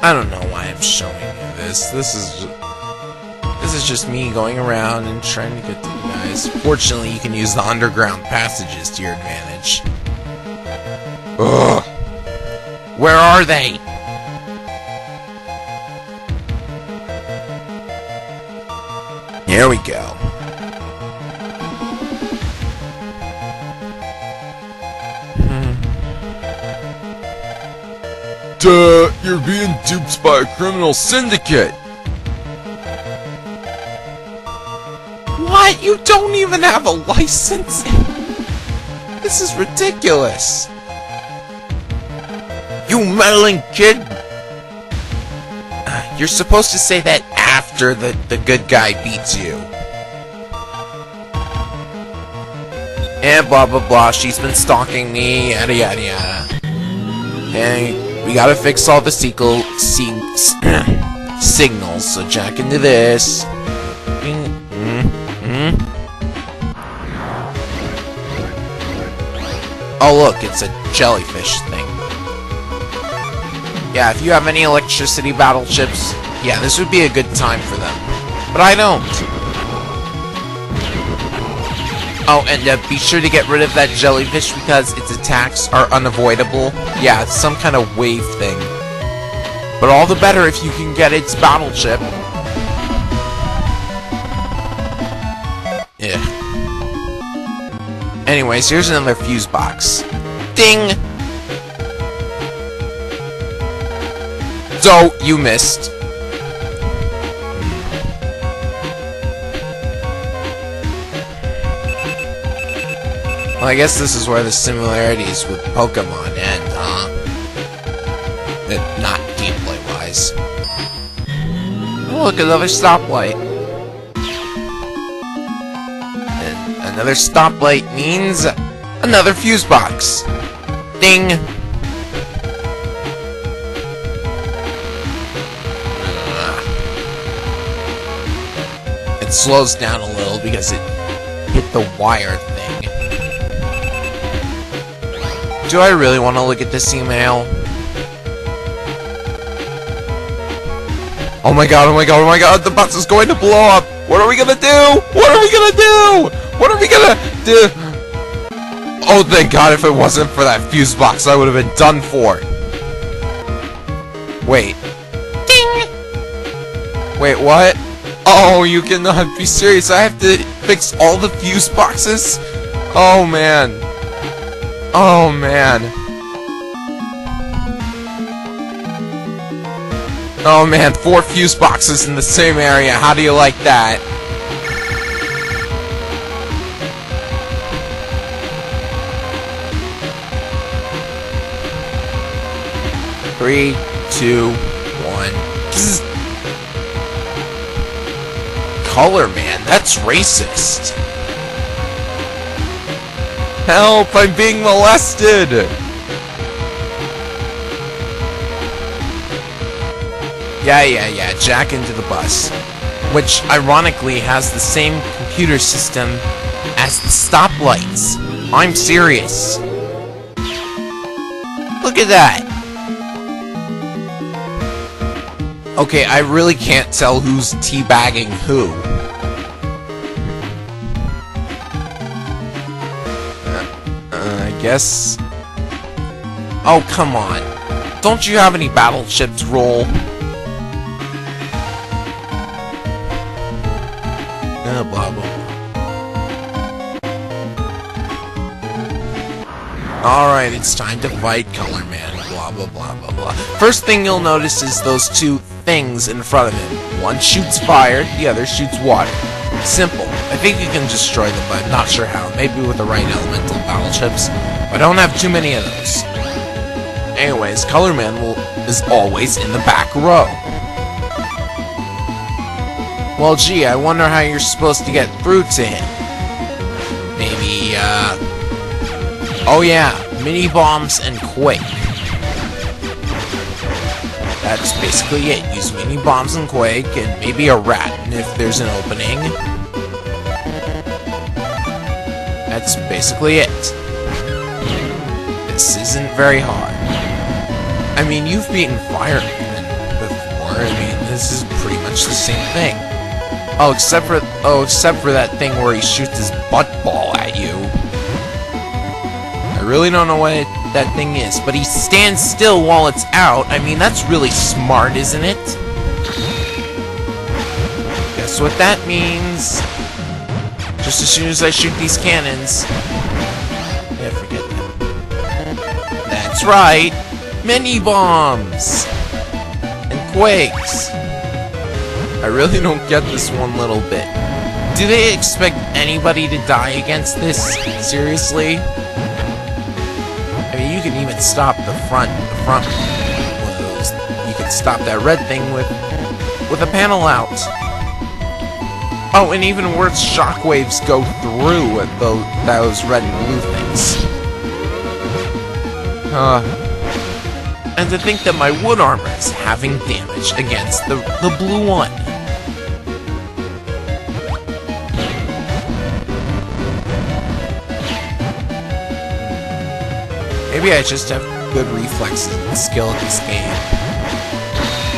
I don't know why I'm showing you this. This is this is just me going around and trying to get to you guys. Fortunately, you can use the underground passages to your advantage. Ugh. Where are they? Here we go. Duh, you're being duped by a criminal syndicate. What? You don't even have a license? This is ridiculous. You meddling kid! Uh, You're supposed to say that after the, the good guy beats you. And blah blah blah, she's been stalking me, yada yada yada. And we gotta fix all the sequel sing, signals, so jack into this. Mm, mm, mm. Oh look, it's a jellyfish thing. Yeah, if you have any electricity battle chips, yeah, this would be a good time for them. But I don't. Oh, and uh, be sure to get rid of that jellyfish because its attacks are unavoidable. Yeah, it's some kind of wave thing. But all the better if you can get its battle chip. Yeah. Anyways, here's another fuse box. Ding! So, you missed. Well, I guess this is where the similarities with Pokemon end, huh? Uh, not gameplay-wise. Oh, look, another stoplight. And another stoplight means another fuse box. Ding! It slows down a little because it hit the wire Do I really want to look at this email? Oh my god, oh my god, oh my god, the bus is going to blow up! What are we gonna do? What are we gonna do? What are we gonna do? Oh, thank god, if it wasn't for that fuse box, I would have been done for. Wait. Ding! Wait, what? Oh, you cannot be serious. I have to fix all the fuse boxes? Oh, man. Oh, man. Oh, man. Four fuse boxes in the same area. How do you like that? Three, two, one. Color man, that's racist. Help, I'm being molested! Yeah, yeah, yeah, jack into the bus. Which, ironically, has the same computer system as the stoplights. I'm serious. Look at that! Okay, I really can't tell who's teabagging who. Guess... Oh, come on. Don't you have any battleships Roll? Uh, blah, blah. Alright, it's time to fight Color Man. Blah, blah, blah, blah, blah. First thing you'll notice is those two things in front of him. One shoots fire, the other shoots water. Simple. I think you can destroy them, but not sure how. Maybe with the right elemental battle chips. But I don't have too many of those. Anyways, Color Man will, is always in the back row. Well, gee, I wonder how you're supposed to get through to him. Maybe, uh... Oh yeah, mini bombs and Quake. That's basically it. Use mini bombs and Quake, and maybe a rat and if there's an opening. That's basically it. This isn't very hard. I mean, you've beaten Fireman. I mean, this is pretty much the same thing. Oh, except for oh, except for that thing where he shoots his butt ball at you. I really don't know what it, that thing is, but he stands still while it's out. I mean, that's really smart, isn't it? Guess what that means? Just as soon as I shoot these cannons. Yeah, forget that. That's right! Mini bombs! And quakes! I really don't get this one little bit. Do they expect anybody to die against this? Seriously? I mean, you can even stop the front, the front one of those. You can stop that red thing with, with a panel out. Oh, and even worse, shockwaves go through those, those red and blue things. Uh, and to think that my wood armor is having damage against the, the blue one. Maybe I just have good reflexes and skill at this game.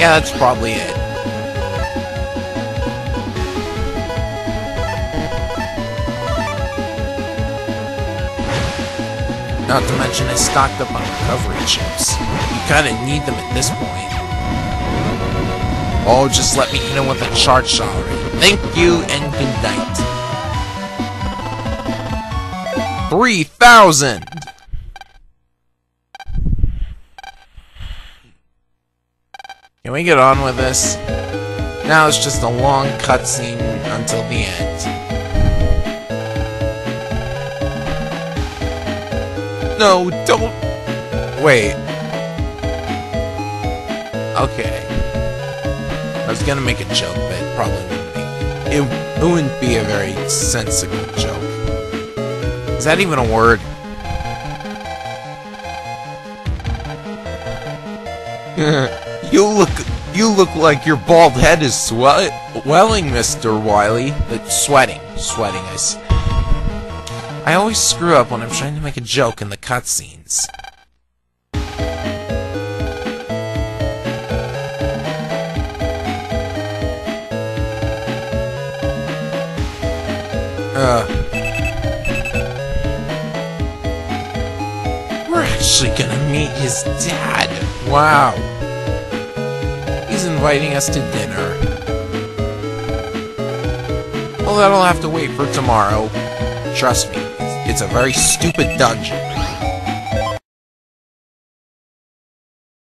Yeah, that's probably it. Not to mention I stocked up on recovery chips. You kinda need them at this point. Oh, just let me hit him with a charge already. Thank you and good night. 3,000! Can we get on with this? Now it's just a long cutscene until the end. No, don't... Wait. Okay. I was gonna make a joke, but it probably wouldn't be. It, wouldn't be a very sensible joke. Is that even a word? you look... You look like your bald head is swelling, Mr. Wily. Uh, sweating. Sweating, I see. I always screw up when I'm trying to make a joke in the cutscenes. Uh. We're actually gonna meet his dad. Wow. He's inviting us to dinner. Well, that'll have to wait for tomorrow. Trust me, it's a very stupid dungeon.